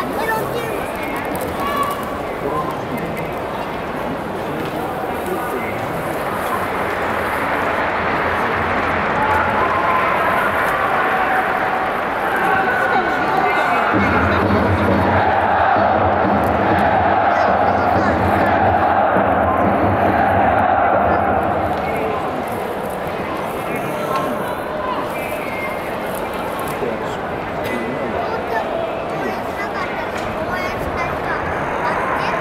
맞다.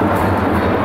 Música